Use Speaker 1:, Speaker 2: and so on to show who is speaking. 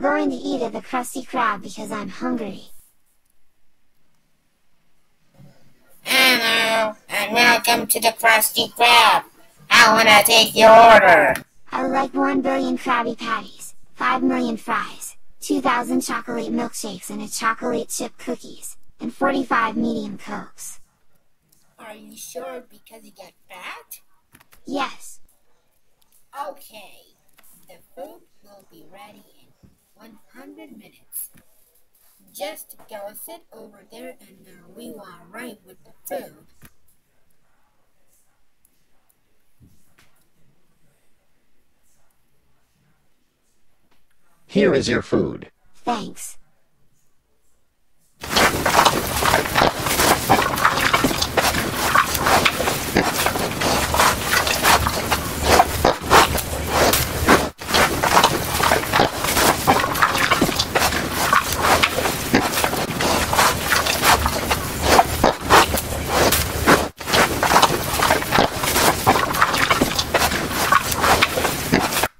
Speaker 1: I'm going to eat at the Krusty Krab because I'm hungry.
Speaker 2: Hello, and welcome to the Krusty Krab. I wanna take your order.
Speaker 1: I would like 1 billion Krabby Patties, 5 million fries, 2,000 chocolate milkshakes and a chocolate chip cookies, and 45 medium cokes.
Speaker 2: Are you sure because you get fat?
Speaker 1: Yes,
Speaker 2: Okay, the food will be ready in 100 minutes. Just go sit over there and uh, we will arrive with the food.
Speaker 3: Here is your food.
Speaker 1: thanks.